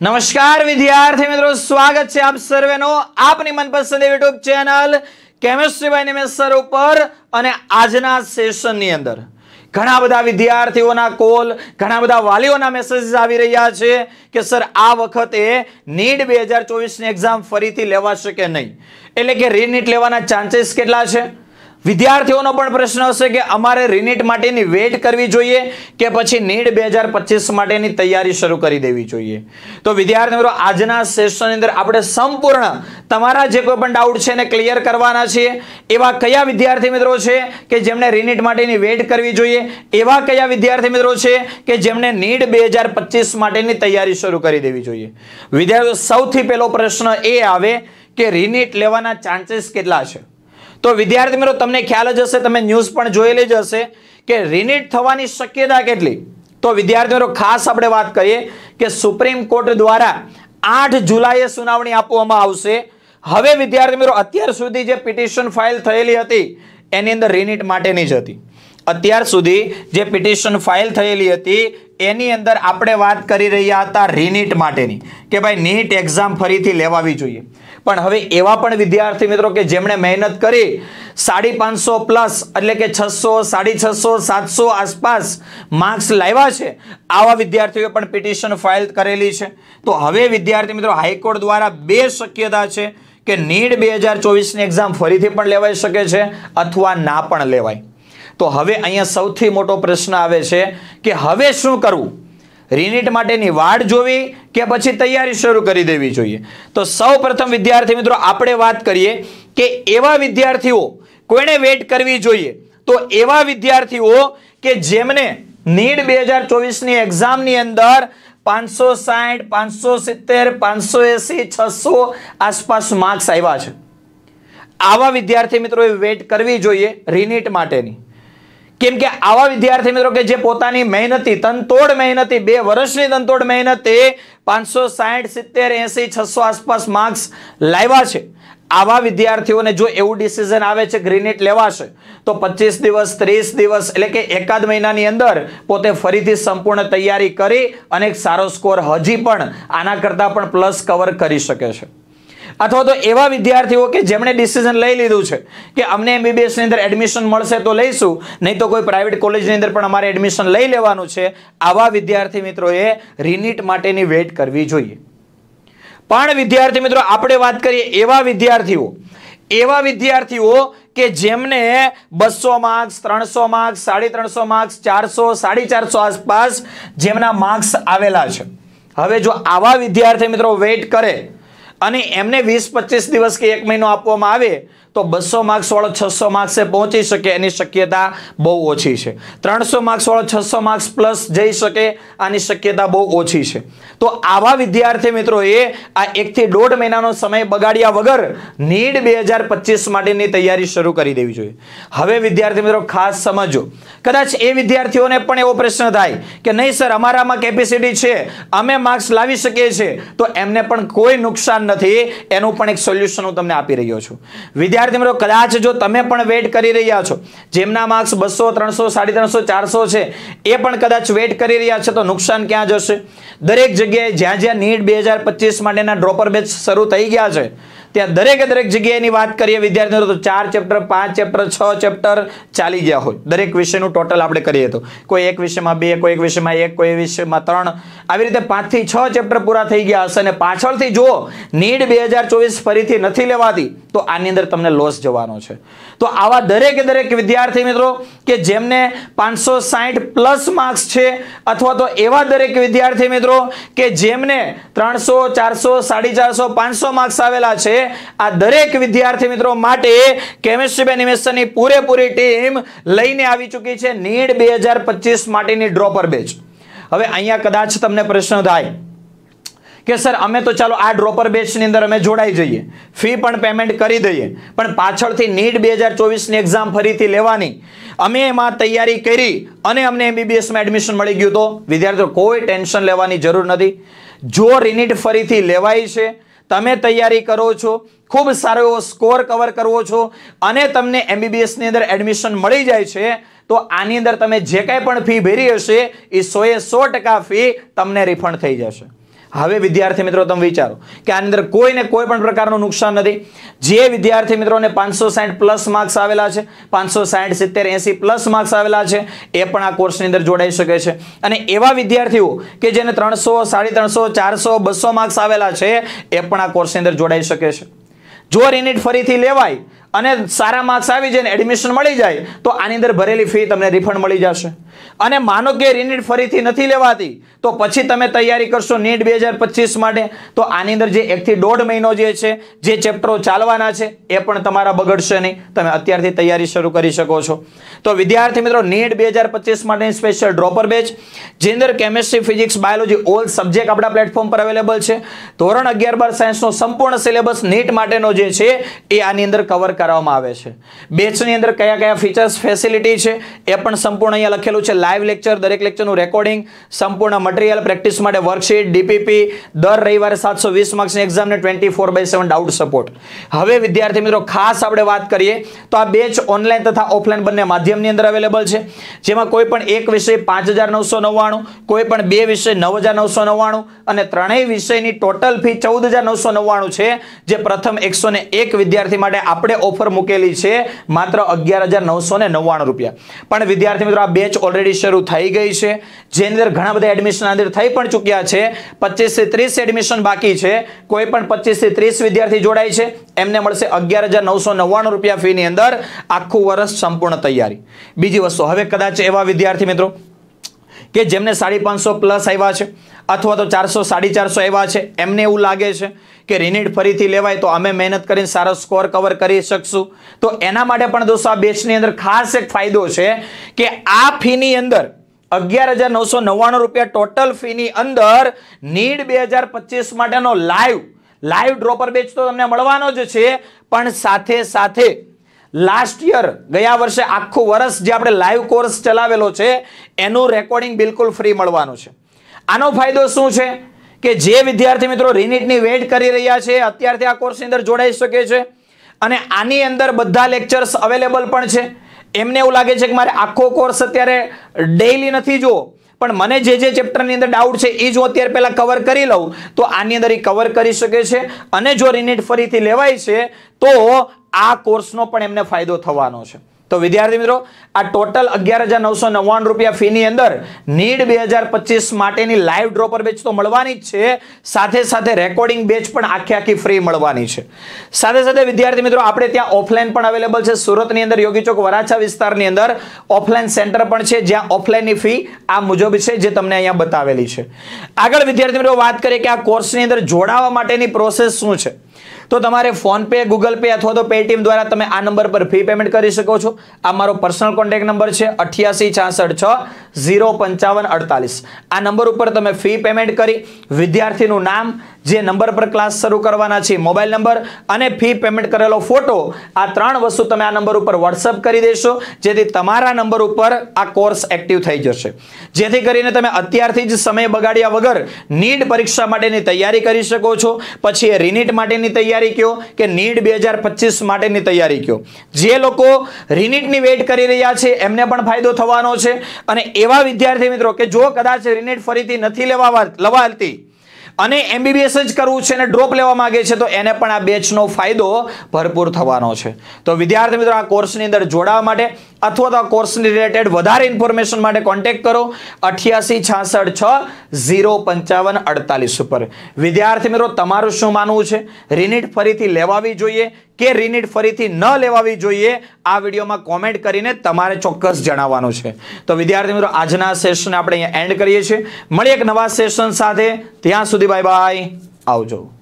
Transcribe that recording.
નમસ્કાર વિદ્યાર્થી મિત્રો, સ્વાગત છે આપ સર્વેનો, આપની મનપસંદ YouTube channel chemistry by Nimesh ઉપર અને આજના સેશનની અંદર. ઘણા બધા વિદ્યાર્થીઓના કોલ, ઘણા બધા વાલીઓના મેસેજીસ આવી રહ્યા છે કે, સર, આ વખતે નીટ બે હજાર ચોવીસની એક્ઝામ ફરીથી લેવાશે કે નહીં? એટલે કે, રીનીટ લેવાના ચાન્સીસ કેટલા છે? વિદ્યાર્થીઓનો પણ પ્રશ્ન હશે કે અમારે રિનીટ માટેની વેટ કરવી જોઈએ કે પછી નીટ બે હજાર પચીસ માટેની તૈયારી શરૂ કરી દેવી જોઈએ? તો વિદ્યાર્થી મિત્રો, આજના સેશનની અંદર આપણે સંપૂર્ણ તમારા જે કોઈ પણ ડાઉટ છે એને ક્લિયર કરવાના છીએ. એવા કયા વિદ્યાર્થી મિત્રો છે કે જેમણે રિનીટ માટેની વેટ કરવી જોઈએ? એવા કયા વિદ્યાર્થી મિત્રો છે કે જેમણે નીટ બે હજાર પચીસ માટેની તૈયારી શરૂ કરી દેવી જોઈએ? વિદ્યાર્થીઓ સૌથી પહેલો પ્રશ્ન એ આવે કે રિનીટ લેવાના ચાન્સીસ કેટલા છે? તો વિદ્યાર્થી મિત્રો, તમને ખ્યાલ જ હશે, તમે ન્યૂઝ પણ જોયેલી જ હશે કે રિનીટ થવાની શક્યતા કેટલી? તો વિદ્યાર્થી મિત્રો, ખાસ આપણે વાત કરીએ કે સુપ્રીમ કોર્ટ દ્વારા આઠ જુલાઈએ સુનાવણી આપવામાં આવશે. હવે વિદ્યાર્થી મિત્રો, અત્યાર સુધી જે પિટિશન ફાઇલ થયેલી હતી, એની અંદર રિનીટ માટેની જ હતી. અત્યાર સુધી જે પિટિશન ફાઇલ થયેલી હતી, એની અંદર આપણે વાત કરી રહ્યા હતા રિનીટ માટેની. કે ભાઈ, નીટ એક્ઝામ ફરીથી લેવાવી જોઈએ. પણ હવે એવા પણ વિદ્યાર્થી મિત્રો કે જેમણે મહેનત કરી, સાડી પાંચસો પ્લસ એટલે કે છસો, સાડી છસો, સાતસો આસપાસ માર્ક્સ લાવ્યા છે, આવા વિદ્યાર્થીઓએ પણ પિટિશન ફાઇલ કરેલી છે. તો હવે વિદ્યાર્થી મિત્રો હાઈકોર્ટ દ્વારા બે શક્યતા છે કે નીડ બે હજાર ચોવીસની એક્ઝામ ફરીથી પણ લેવાઈ શકે છે અથવા ના પણ લેવાય. તો હવે અહીંયા સૌથી મોટો પ્રશ્ન આવે છે કે હવે શું કરવું? રિનીટ માટેની વાડ જોવી કે પછી તૈયારી શરૂ કરી દેવી જોઈએ? તો સૌ પ્રથમ વિદ્યાર્થી મિત્રો, આપણે વાત કરીએ કે એવા વિદ્યાર્થીઓ કોઈને વેટ કરવી જોઈએ? તો એવા વિદ્યાર્થીઓ કે જેમને નીડ બે હજાર ચોવીસની એક્ઝામની અંદર પાંચસો સાઠ પાંચસો સિત્તેર, પાંચસો એસી, છસો આસપાસ માર્ક્સ આવ્યા છે. આવા વિદ્યાર્થી મિત્રોએ વેટ કરવી જોઈએ રિનીટ માટેની. કેમ કે આવા વિદ્યાર્થી મિત્રો કે જે પોતાની મહેનતી, તનતોડ મહેનતી, બે વર્ષની તનતોડ મહેનતે પાંચસો સાઠ સિત્તેર, એસી, છસો આસપાસ માર્ક્સ લાવ્યા છે. આવા વિદ્યાર્થીઓને જો એવું ડિસિઝન આવે છે ગ્રીનિટ લેવાશે, તો પચીસ દિવસ, ત્રીસ દિવસ, એટલે કે એકાદ મહિનાની અંદર પોતે ફરીથી સંપૂર્ણ તૈયારી કરી અને એક સારો સ્કોર હજી પણ આના કરતાં પણ પ્લસ કવર કરી શકે છે. અથવા તો એવા વિદ્યાર્થીઓ કે જેમણે ડિસિઝન લઈ લીધું છે કે અમને એમબીબીએસની અંદર એડમિશન મળશે તો લઈશું, નહીં તો કોઈ પ્રાઇવેટ કોલેજની અંદર પણ અમારે એડમિશન લઈ લેવાનું છે. આવા વિદ્યાર્થી મિત્રોએ રિનીટ માટેની વેટ કરવી જોઈએ. પણ વિદ્યાર્થી મિત્રો, આપણે વાત કરીએ એવા વિદ્યાર્થીઓ એવા વિદ્યાર્થીઓ કે જેમને બસો માર્ક્સ ત્રણસો માર્ક્સ સાડી ત્રણસો માર્ક્સ ચારસો, સાડી ચારસો આસપાસ જેમના માર્ક્સ આવેલા છે. હવે જો આવા વિદ્યાર્થી મિત્રો વેઇટ કરે અને એમને વીસ પચીસ દિવસ કે એક મહિનો આપવામાં આવે, તો બસો માર્ક્સ વાળો છસો માર્ક્સે પહોંચી શકે, એની શક્યતા બહુ ઓછી છે. ત્રણસો માર્ક્સ વાળો છસો માર્ક્સ પ્લસ જઈ શકે, આની શક્યતા બહુ ઓછી છે. તો આવા વિદ્યાર્થી મિત્રોએ આ એકથી દોઢ મહિનાનો સમય બગાડ્યા વગર નીડ બે હજાર પચીસ માટેની તૈયારી શરૂ કરી દેવી જોઈએ. હવે વિદ્યાર્થી મિત્રો ખાસ સમજો કદાચ એ વિદ્યાર્થીઓને પણ એવો પ્રશ્ન થાય કે નહીં, સર, અમારામાં કેપેસિટી છે, અમે માર્ક્સ લાવી શકીએ છીએ. તો એમને પણ કોઈ નુકસાન નથી. એનું પણ એક સોલ્યુશન હું તમને આપી રહ્યો છું. વિદ્યાર્થી મિત્રો કદાચ જો તમે પણ વેટ કરી રહ્યા છો, જેમના માર્ક્સ બસો, ત્રણસો, સાડી ત્રણસો, ચારસો છે, એ પણ કદાચ વેટ કરી રહ્યા છે, તો નુકસાન ક્યાં જશે? દરેક જગ્યાએ જ્યાં જ્યાં નીટ બે હજાર પચીસ માટેના ડ્રોપર બેચ શરૂ થઈ ગયા છે ત્યાં દરેકે દરેક જગ્યાએની વાત કરીએ વિદ્યાર્થીઓ, તો ચાર ચેપ્ટર પાંચ ચેપ્ટર છ ચેપ્ટર ચાલી ગયા હોય. દરેક વિષયનું ટોટલ આપણે કરીએ તો. કોઈ એક વિષયમાં બે, કોઈ એક વિષયમાં એક, કોઈ વિષયમાં ત્રણ. આવી રીતે પાંચથી છ ચેપ્ટર પૂરા થઈ ગયા હશે અને પાછળથી જુઓ, નીડ બે ફરીથી નથી લેવાતી. તો આની અંદર તમને લોસ જવાનો છે. તો આવા દરેકે દરેક વિદ્યાર્થી મિત્રો કે જેમને પાંચસો સાહીઠ પ્લસ માર્ક્સ છે, અથવા તો એવા દરેક વિદ્યાર્થી મિત્રો કે જેમને ત્રણસો, ચારસો, સાડી ચારસો, પાંચસો માર્ક્સ આવેલા છે, આ દરેક વિદ્યાર્થી મિત્રો માટે કેમેસ્ટ્રી બે નિમેશનની પૂરેપૂરી ટીમ લઈને આવી ચૂકી છે નીડ બે હજાર પચીસ માટેની ડ્રોપર બેચ હવે અહીંયા કદાચ તમને પ્રશ્ન થાય કે સર, અમે તો ચાલો આ ડ્રોપર બેચની અંદર અમે જોડાઈ જઈએ. ફી પણ પેમેન્ટ કરી દઈએ. પણ પાછળથી નીટ બે હજાર ચોવીસની એક્ઝામ ફરીથી લેવાની. અમે એમાં તૈયારી કરી અને અમને એમબીબીએસમાં એડમિશન મળી ગયું તો. વિદ્યાર્થીઓ, કોઈ ટેન્શન લેવાની જરૂર નથી. જો રિનીટ ફરીથી લેવાય છે, તમે તૈયારી કરો છો, ખૂબ સારો એવો સ્કોર કવર કરવો છો અને તમને એમબીબીએસની અંદર એડમિશન મળી જાય છે, તો આની અંદર તમે જે કાંઈ પણ ફી ભરી હશે એ સો એ સો ટકા ફી તમને રિફંડ થઈ જશે. હવે વિદ્યાર્થી મિત્રો તમે વિચારો કે આની અંદર કોઈને કોઈ પણ પ્રકારનું નુકસાન નથી. જે વિદ્યાર્થી મિત્રોને પાંચસો સાઠ પ્લસ માર્ક્સ આવેલા છે, પાંચસો સાઠ સિત્તેર, એસી પ્લસ માર્ક્સ આવેલા છે, એ પણ આ કોર્સની અંદર જોડાઈ શકે છે. અને એવા વિદ્યાર્થીઓ કે જેને ત્રણસો, સાડી ત્રણસો, ચારસો, બસો માર્ક્સ આવેલા છે, એ પણ આ કોર્સની અંદર જોડાઈ શકે છે. જો રિનિટ ફરીથી લેવાય અને સારા માર્ક્સ આવી જાય ને એડમિશન મળી જાય, તો આની અંદર ભરેલી ફી તમને રિફંડ મળી જશે. અને માનો કે રિનિટ ફરીથી નથી લેવાતી, તો પછી તમે તૈયારી કરશો નીટ બે માટે, તો આની અંદર જે એકથી દોઢ મહિનો જે છે, જે ચેપ્ટરો ચાલવાના છે, એ પણ તમારા બગડશે નહીં. તમે અત્યારથી તૈયારી શરૂ કરી શકો છો. તો વિદ્યાર્થી મિત્રો નીટ બે હજાર પચીસ માટેની સ્પેશિયલ ડ્રોપર બેચ જે અંદર chemistry physics biology all subject આપણા પ્લેટફોર્મ પર અવેલેબલ છે. ધોરણ અગિયાર બાર સાયન્સનો સંપૂર્ણ સિલેબસ નીટ માટેનો જે છે, એ આની અંદર કવર કરવામાં આવે છે. બેચની અંદર કયા કયા ફીચર્સ ફેસિલિટી છે, એ પણ સંપૂર્ણ અહીંયા લખેલું છે. લાઈવ લેક્ચર દરેક લેક્ચરનું રેકોર્ડિંગ સંપૂર્ણ મટીરિયલ પ્રેક્ટિસ માટે વર્કશીટ ડીપીપી દર રવિવારે સાતસો વીસ માર્ક્સની એક્ઝામને twenty four by seven doubt support હવે વિદ્યાર્થી મિત્રો, ખાસ આપણે વાત કરીએ, તો આ બેચ ઓનલાઈન તથા ઓફલાઈન બંને માધ્યમની અંદર અવેલેબલ છે. જેમાં કોઈ પણ એક વિષય પાંચ હજાર નવસો નવ્વાણું, કોઈ પણ બે વિષય નવ હજાર નવસો નવ્વાણું અને ત્રણેય વિષયની ટોટલ ફી ચૌદ હજાર નવસો નવ્વાણું છે, જે પ્રથમ એકસો એક વિદ્યાર્થી માટે આપણે ઓફર મૂકેલી છે માત્ર અગિયાર હજાર નવસો ને નવ્વાણું રૂપિયા. પણ વિદ્યાર્થી મિત્રો, આ બેચ ઓલરેડી શરૂ થઈ ગઈ છે. જેની અંદર ઘણા બધા એડમિશન અંદર થઈ પણ ચૂક્યા છે. પચીસથી ત્રીસ એડમિશન બાકી છે. કોઈ પણ પચીસથી ત્રીસ વિદ્યાર્થી જોડાય છે. એમને મળશે અગિયાર હજાર નવસો નવ્વાણું રૂપિયા ફીની અંદર. આખું વર્ષ સંપૂર્ણ તૈયારી. બીજી વસ્તુ, હવે કદાચ એવા વિદ્યાર્થી મિત્રો કે જેમને સાડી પાંચસો પ્લસ આવ્યા છે, અથવા તો ચારસો, સાડી ચારસો આવ્યા છે, એમને એવું લાગે છે કે રિનિટ ફરીથી લેવાય તો અમે મહેનત કરીને સારો સ્કોર કવર કરી શકશું. તો એના માટે પણ દોસ્તો આ બેચની અંદર ખાસ એક ફાયદો છે કે આ ફીની અંદર અગિયાર હજાર નવસો નવ્વાણું રૂપિયા ટોટલ ફીની અંદર નીડ બે હજાર પચીસ માટેનો લાઈવ લાઈવ ડ્રોપર બેચ તો તમને મળવાનો જ છે. પણ સાથે સાથે લાસ્ટ યર ગયા વર્ષે આખું વર્ષ જે આપણે લાઈવ કોર્સ ચલાવેલો છે, એનું રેકોર્ડિંગ બિલકુલ ફ્રી મળવાનું છે. આનો ફાયદો શું છે? કે જે વિદ્યાર્થી મિત્રો રિનિટની વેટ કરી રહ્યા છે, અત્યારથી આ કોર્સની અંદર જોડાઈ શકે છે. અને આની અંદર બધા લેક્ચર્સ અવેલેબલ પણ છે. એમને એવું લાગે છે કે મારે આખો કોર્સ અત્યારે ડેઈલી નથી જોવો પણ મને જે જે ચેપ્ટરની અંદર ડાઉટ છે એ જો અત્યારે પહેલાં કવર કરી લઉં, તો આની અંદર એ કવર કરી શકે છે. અને જો રિનિટ ફરીથી લેવાય છે, તો આ કોર્સનો પણ એમને ફાયદો થવાનો છે. તો વિદ્યાર્થી મિત્રો, આ ટોટલ અગિયાર હજાર નવસો નવ્વાણું રૂપિયા ફીની અંદર નીડ બે હજાર પચીસ માટેની લાઈવ ડ્રોપર બેચ તો મળવાની જ છે. સાથે સાથે રેકોર્ડિંગ બેચ પણ આખી આખી ફ્રી મળવાની છે. સાથે સાથે વિદ્યાર્થી મિત્રો, આપણે ત્યાં ઓફલાઈન પણ અવેલેબલ છે. સુરતની અંદર યોગી ચોક વરાછા વિસ્તારની અંદર ઓફલાઈન સેન્ટર પણ છે, જ્યાં ઓફલાઈનની ફી આ મુજબ છે, જે તમને અહીંયા બતાવેલી છે. આગળ વિદ્યાર્થી મિત્રો વાત કરીએ કે આ કોર્સની અંદર જોડાવા માટેની પ્રોસેસ શું છે. તો તમારે ફોન પે, ગૂગલ પે અથવા તો પેટીએમ દ્વારા તમે આ નંબર પર ફી પેમેન્ટ કરી શકો છો. આ મારો પર્સનલ કોન્ટેક્ટ નંબર છે અઠ્યાસી છાસઠ છ, ઝીરો પંચાવન અડતાલીસ. આ નંબર ઉપર તમે ફી પેમેન્ટ કરી, વિદ્યાર્થીનું નામ જે નંબર પર ક્લાસ શરૂ કરવાના છે મોબાઈલ નંબર અને ફી પેમેન્ટ કરેલો ફોટો આ ત્રણ વસ્તુ તમે આ નંબર ઉપર વોટ્સઅપ કરી દેશો, જેથી તમારા નંબર ઉપર આ કોર્સ એક્ટિવ થઈ જશે. જેથી કરીને તમે અત્યારથી જ સમય બગાડ્યા વગર નીટ પરીક્ષા માટેની તૈયારી કરી શકો છો, પછી એ રિનીટ માટેની તૈયારી કયો કે નીટ બે હજાર પચીસ માટેની તૈયારી કયો. જે લોકો રિનીટની વેઇટ કરી રહ્યા છે, એમને પણ ફાયદો થવાનો છે, અને એવા વિદ્યાર્થી મિત્રો કે જો કદાચ રિનીટ ફરીથી નથી લેવા લવાતી અને એમબીબીએસ જ કરવું છે અને ડ્રોપ લેવા માંગે છે, તો એને પણ આ બેચનો ફાયદો ભરપૂર થવાનો છે. તો વિદ્યાર્થી મિત્રો, આ કોર્સની અંદર જોડાવા માટે અથવા તો આ કોર્સની રિલેટેડ વધારે ઇન્ફોર્મેશન માટે કોન્ટેક્ટ કરો. અઠ્યાસી છાસઠ છ ઝીરો પંચાવન અડતાલીસ ઉપર. વિદ્યાર્થી મિત્રો, તમારું શું માનવું છે? રિનિટ ફરીથી લેવાવી જોઈએ કે રિનિટ ફરીથી ન લેવાવી જોઈએ? આ વિડીયોમાં કોમેન્ટ કરીને તમારે ચોક્કસ જણાવવાનું છે. તો વિદ્યાર્થી મિત્રો, આજના સેશન આપણે અહીંયા એન્ડ કરીએ છીએ. મળીએ એક નવા સેશન સાથે. ત્યાં સુધી બાય બાય આવજો.